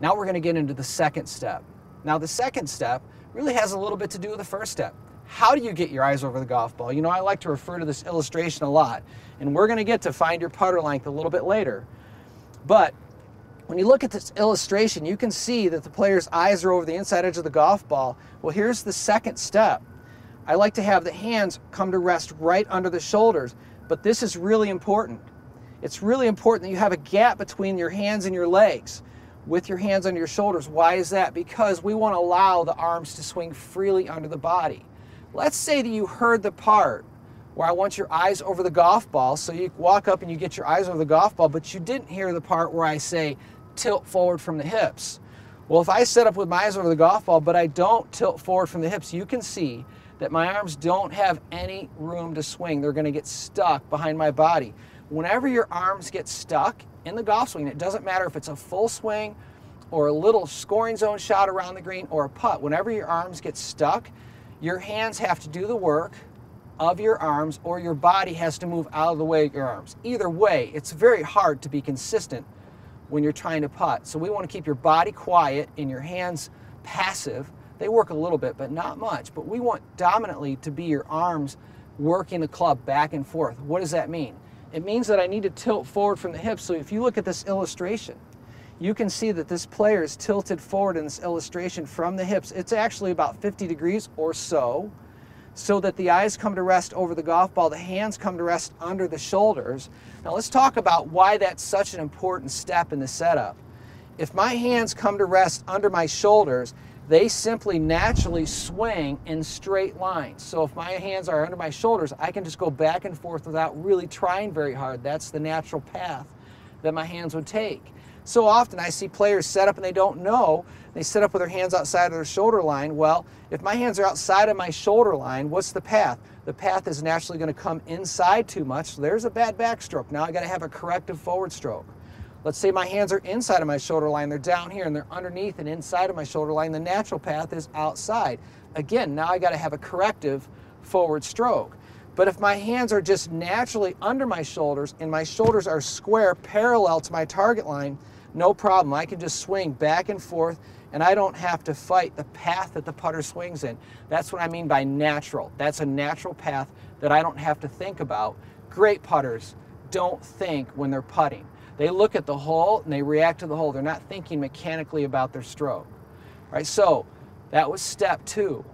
Now we're going to get into the second step. Now the second step really has a little bit to do with the first step. How do you get your eyes over the golf ball? You know, I like to refer to this illustration a lot, and we're going to get to find your putter length a little bit later. But when you look at this illustration, you can see that the player's eyes are over the inside edge of the golf ball. Well, here's the second step. I like to have the hands come to rest right under the shoulders, but this is really important. It's really important that you have a gap between your hands and your legs with your hands on your shoulders. Why is that? Because we want to allow the arms to swing freely under the body. Let's say that you heard the part where I want your eyes over the golf ball, so you walk up and you get your eyes over the golf ball, but you didn't hear the part where I say tilt forward from the hips. Well, if I set up with my eyes over the golf ball, but I don't tilt forward from the hips, you can see that my arms don't have any room to swing. They're going to get stuck behind my body. Whenever your arms get stuck in the golf swing, it doesn't matter if it's a full swing or a little scoring zone shot around the green or a putt, whenever your arms get stuck, your hands have to do the work of your arms or your body has to move out of the way of your arms. Either way, it's very hard to be consistent when you're trying to putt. So we want to keep your body quiet and your hands passive. They work a little bit, but not much. But we want dominantly to be your arms working the club back and forth. What does that mean? It means that I need to tilt forward from the hips. So if you look at this illustration, you can see that this player is tilted forward in this illustration from the hips. It's actually about 50 degrees or so, so that the eyes come to rest over the golf ball, the hands come to rest under the shoulders. Now let's talk about why that's such an important step in the setup. If my hands come to rest under my shoulders, they simply naturally swing in straight lines. So if my hands are under my shoulders, I can just go back and forth without really trying very hard. That's the natural path that my hands would take. So often I see players set up and they don't know. They set up with their hands outside of their shoulder line. Well, if my hands are outside of my shoulder line, what's the path? The path is naturally going to come inside too much. So there's a bad backstroke. Now I got to have a corrective forward stroke. Let's say my hands are inside of my shoulder line, they're down here and they're underneath and inside of my shoulder line. The natural path is outside. Again, now I got to have a corrective forward stroke. But if my hands are just naturally under my shoulders and my shoulders are square parallel to my target line, no problem. I can just swing back and forth and I don't have to fight the path that the putter swings in. That's what I mean by natural. That's a natural path that I don't have to think about. Great putters don't think when they're putting. They look at the hole and they react to the hole. They're not thinking mechanically about their stroke. All right, so that was step two.